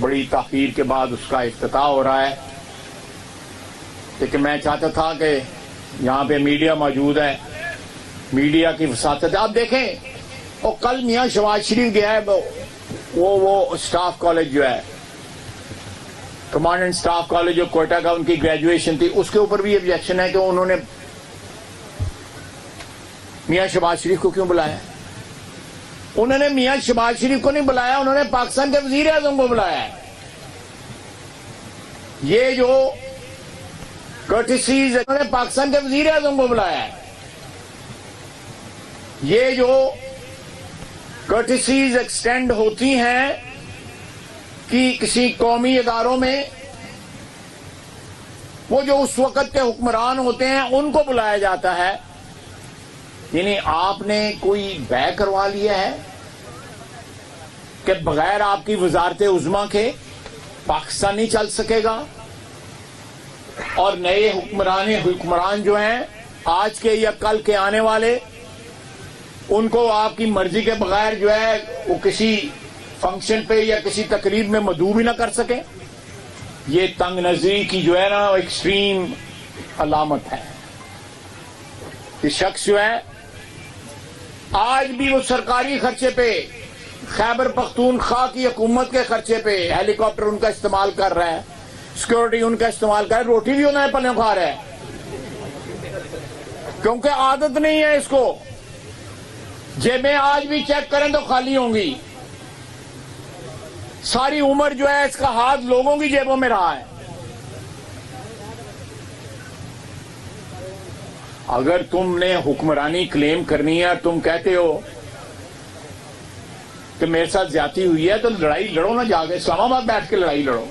बड़ी ताखीर के बाद उसका अफ्ताह हो रहा है। लेकिन मैं चाहता था कि यहाँ पे मीडिया मौजूद है। मीडिया की वसात आप देखें और कल मियाँ शवाज शरीफ गया है वो वो, स्टाफ कॉलेज जो है कमांडेंट स्टाफ कॉलेज जो कोयटा का उनकी ग्रेजुएशन थी उसके ऊपर भी ऑब्जेक्शन है कि उन्होंने मियाँ शबाज शरीफ को क्यों बुलाया? उन्होंने मियाँ शबाज शरीफ को नहीं बुलाया, उन्होंने पाकिस्तान के वज़ीर आज़म को बुलाया है। ये जो कर्टिसीज उन्होंने पाकिस्तान के वज़ीर आज़म को बुलाया है। ये जो कर्टिसीज एक्सटेंड होती हैं कि किसी कौमी इदारों में, वो जो उस वक्त के हुक्मरान होते हैं, उनको बुलाया जाता है। यानी आपने कोई बै करवा लिया है कि बगैर आपकी वजारत उजमा के पाकिस्तान नहीं चल सकेगा? और नए हुक्मरान हुक्मरान जो हैं, आज के या कल के आने वाले, उनको आपकी मर्ज़ी के बगैर जो है, वो किसी फ़ंक्शन पे या किसी तकरीब में मदू भी ना कर सके। ये तंग नजरी की जो है ना एक्सट्रीम अलामत है। ये शख्स जो है आज भी वो सरकारी खर्चे पे, खैबर पख्तूनख्वा की हुकूमत के खर्चे पे हेलीकॉप्टर उनका इस्तेमाल कर रहा है, सिक्योरिटी उनका इस्तेमाल कर रहा है, रोटी भी उन्हें पले खा रहा है। क्योंकि आदत नहीं है इसको। जेबें आज भी चेक करें तो खाली होंगी। सारी उम्र जो है इसका हाथ लोगों की जेबों में रहा है। अगर तुमने हुक्मरानी क्लेम करनी है, तुम कहते हो कि मेरे साथ ज़्यादा हुई है तो लड़ाई लड़ो ना जाके, इस्लामाबाद बैठ के लड़ाई लड़ो।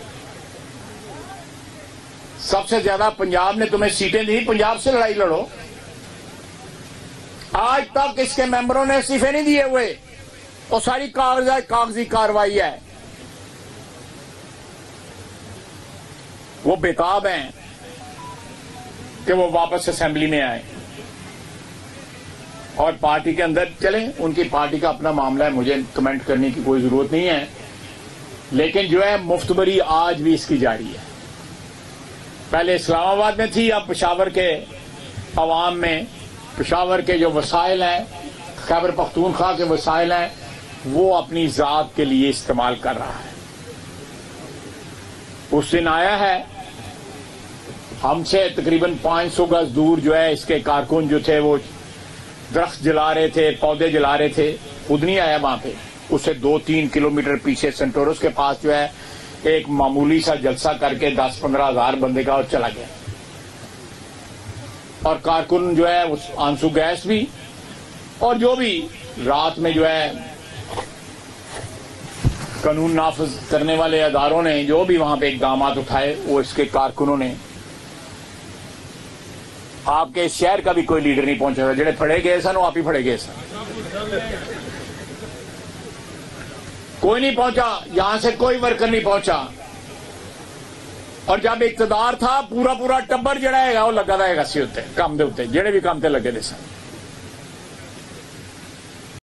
सबसे ज़्यादा पंजाब ने तुम्हें सीटें दी, पंजाब से लड़ाई लड़ो। आज तक इसके मेंबरों ने इस्तीफे नहीं दिए हुए। और सारी कागज़ कागज़ी कार्रवाई है। वो बेताब हैं। कि वो वापस असेंबली में आए। और पार्टी के अंदर चले, उनकी पार्टी का अपना मामला है, मुझे कमेंट करने की कोई ज़रूरत नहीं है। लेकिन जो है मुफ्तबरी आज भी इसकी जारी है। पहले इस्लामाबाद में थी, अब पेशावर के अवाम में। पेशावर के जो वसाइल हैं, खैबर पख्तूनख्वा के वसाइल हैं, वो अपनी जात के लिए इस्तेमाल कर रहा है। उस दिन आया है हमसे तकरीबन 500 गज दूर जो है इसके कारकुन जो थे वो दरख्त जला रहे थे, पौधे जला रहे थे खुद नहीं आया वहाँ पे। उससे दो तीन किलोमीटर पीछे सेंटोरस के पास जो है एक मामूली सा जलसा करके दस पंद्रह हज़ार बंदे का और चला गया। और कारकुन जो है उस आँसू गैस भी और जो भी रात में जो है कानून नाफज करने वाले अदारों ने जो भी वहाँ पे इकदाम उठाए, वो इसके कारकुनों ने आपके शहर का भी कोई लीडर नहीं पहुँचा जेडे फड़े गए सन आप ही फड़े गए सन। कोई नहीं पहुँचा। यहाँ से कोई वर्कर नहीं पहुँचा। और जब इकतदार था पूरा पूरा टब्बर जड़ा है, वो लगा था सी उत्ते, काम के उत्ते, जेडे भी काम से लगे थे सन।